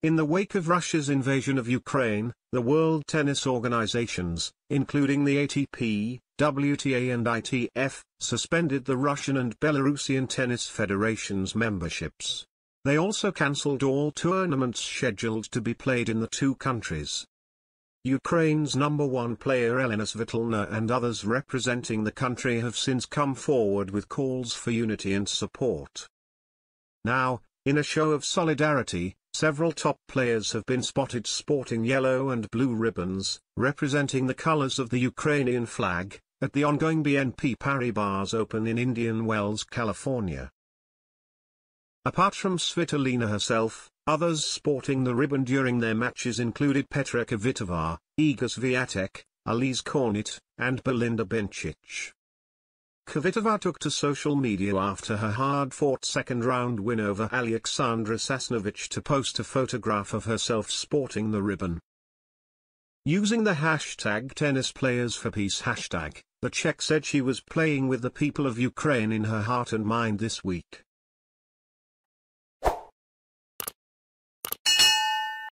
In the wake of Russia's invasion of Ukraine, the World Tennis Organizations, including the ATP, WTA and ITF, suspended the Russian and Belarusian tennis federations' memberships. They also cancelled all tournaments scheduled to be played in the two countries. Ukraine's number one player Elina Svitolina and others representing the country have since come forward with calls for unity and support. Now, in a show of solidarity, several top players have been spotted sporting yellow and blue ribbons, representing the colors of the Ukrainian flag, at the ongoing BNP Paribas Open in Indian Wells, California. Apart from Svitolina herself, others sporting the ribbon during their matches included Petra Kvitova, Iga Swiatek, Alizé Cornet, and Belinda Bencic. Kvitova took to social media after her hard-fought second-round win over Alexandra Sasnovich to post a photograph of herself sporting the ribbon. Using the hashtag TennisPlayersForPeace hashtag, the Czech said she was playing with the people of Ukraine in her heart and mind this week.